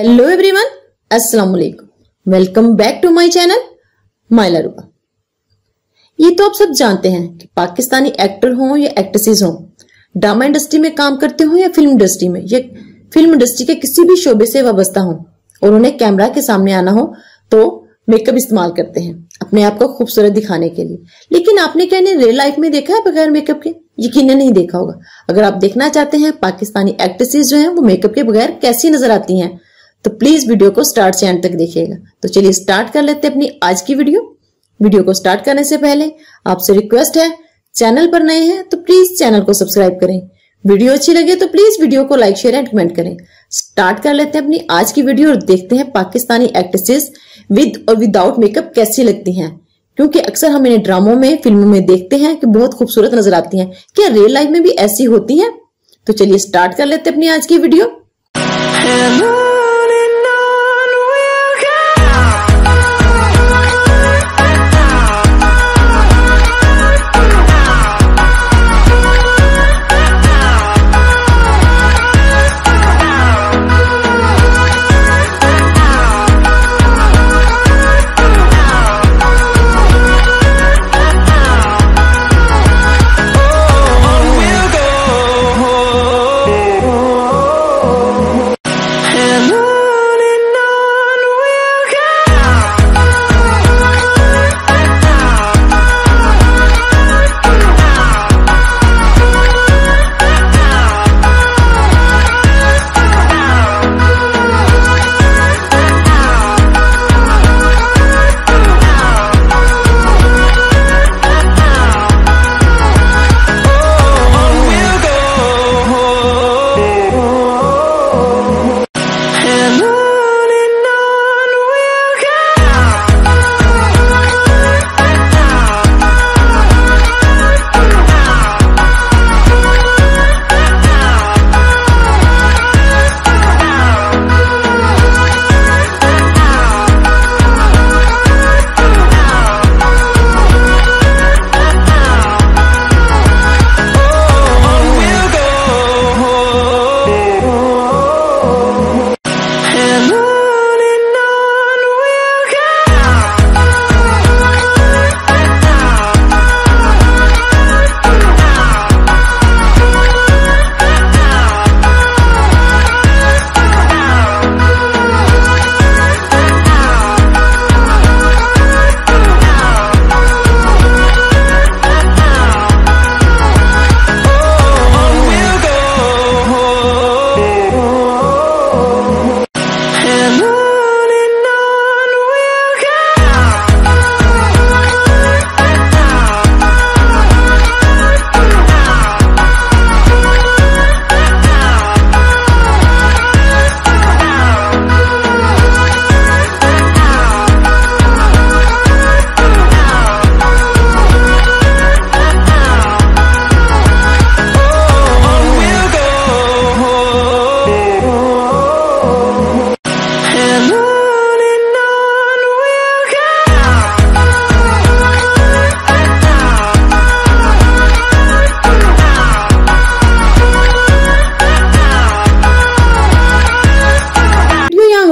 Hello everyone अस्सलाम वालेकुम welcome back to my channel माइला रुबा ये तो आप सब जानते हैं कि पाकिस्तानी एक्टर हो या एक्ट्रेसेस हो ड्रामा इंडस्ट्री में काम करते हो या फ़िल्म इंडस्ट्री में, या फ़िल्म इंडस्ट्री के किसी भी शोबे से वाबस्ता हो और उन्हें कैमरा के सामने आना हो तो मेकअप इस्तेमाल करते हैं अपने आप को खूबसूरत दिखाने के लिए। लेकिन आपने क्या नहीं रियल लाइफ में देखा है बगैर मेकअप के? यकीन नहीं देखा होगा। अगर आप देखना चाहते हैं, पाकिस्तानी एक्ट्रेसेस जो हैं, वो मेकअप के बगैर कैसी नज़र आती हैं? तो प्लीज़ वीडियो को स्टार्ट से एंड तक देखिएगा। तो चलिए स्टार्ट कर लेते हैं अपनी आज की वीडियो वीडियो को स्टार्ट करने से पहले आपसे रिक्वेस्ट है चैनल पर नए हैं तो प्लीज़ चैनल को सब्सक्राइब करें। वीडियो अच्छी लगे तो प्लीज़ वीडियो को लाइक शेयर एंड कमेंट करें। स्टार्ट कर लेते हैं अपनी आज की वीडियो और देखते हैं पाकिस्तानी एक्ट्रेसेस विद और विदाउट मेकअप कैसी लगती हैं। क्योंकि अक्सर हम इन्हें ड्रामों में फ़िल्मों में देखते हैं कि बहुत खूबसूरत नज़र आती हैं। क्या रियल लाइफ में भी ऐसी होती हैं? तो चलिए स्टार्ट कर लेते हैं अपनी आज की वीडियो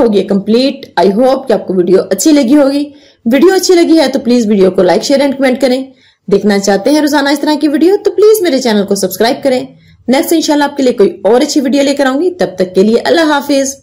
होगी कंप्लीट आई होप कि आपको वीडियो अच्छी लगी होगी. वीडियो अच्छी लगी है तो प्लीज़ वीडियो को लाइक शेयर एंड कमेंट करें. देखना चाहते हैं रोज़ाना इस तरह की वीडियो तो प्लीज़ मेरे चैनल को सब्सक्राइब करें. नेक्स्ट इंशाल्लाह आपके लिए कोई और अच्छी वीडियो लेकर आऊँगी. तब तक के लिए अल्लाह हाफिज.